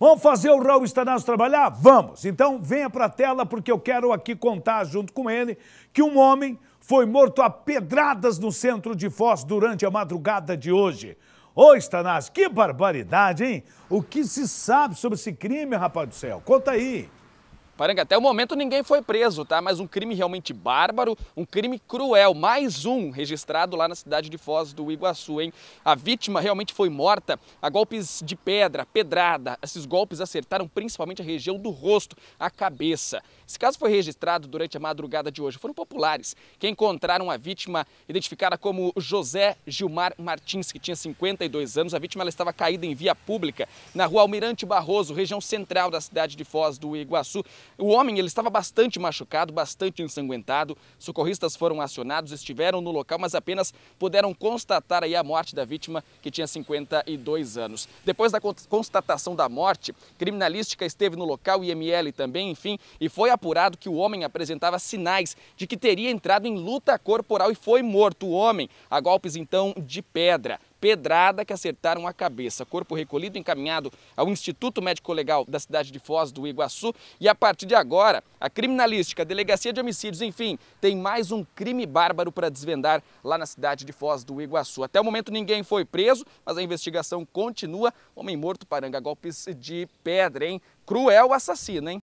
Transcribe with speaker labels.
Speaker 1: Vamos fazer o Raul Stanazzo trabalhar? Vamos! Então venha para a tela porque eu quero aqui contar junto com ele que um homem foi morto a pedradas no centro de Foz durante a madrugada de hoje. Ô, Stanazzo, que barbaridade, hein? O que se sabe sobre esse crime, rapaz do céu? Conta aí.
Speaker 2: Paranga, até o momento ninguém foi preso, tá? Mas um crime realmente bárbaro, um crime cruel, mais um registrado lá na cidade de Foz do Iguaçu, hein? A vítima realmente foi morta a golpes de pedra, pedrada. Esses golpes acertaram principalmente a região do rosto, a cabeça. Esse caso foi registrado durante a madrugada de hoje. Foram populares que encontraram a vítima identificada como José Gilmar Martins, que tinha 52 anos. A vítima ela estava caída em via pública na rua Almirante Barroso, região central da cidade de Foz do Iguaçu. O homem ele estava bastante machucado, bastante ensanguentado. Socorristas foram acionados, estiveram no local, mas apenas puderam constatar aí a morte da vítima, que tinha 52 anos. Depois da constatação da morte, criminalística esteve no local, IML também, enfim, e foi apurado que o homem apresentava sinais de que teria entrado em luta corporal e foi morto. O homem a golpes então de pedra pedrada que acertaram a cabeça. Corpo recolhido e encaminhado ao Instituto Médico Legal da cidade de Foz do Iguaçu. E a partir de agora, a criminalística, a delegacia de homicídios, enfim, tem mais um crime bárbaro para desvendar lá na cidade de Foz do Iguaçu. Até o momento ninguém foi preso, mas a investigação continua. Homem morto, paranga, golpes de pedra, hein? Cruel assassino, hein?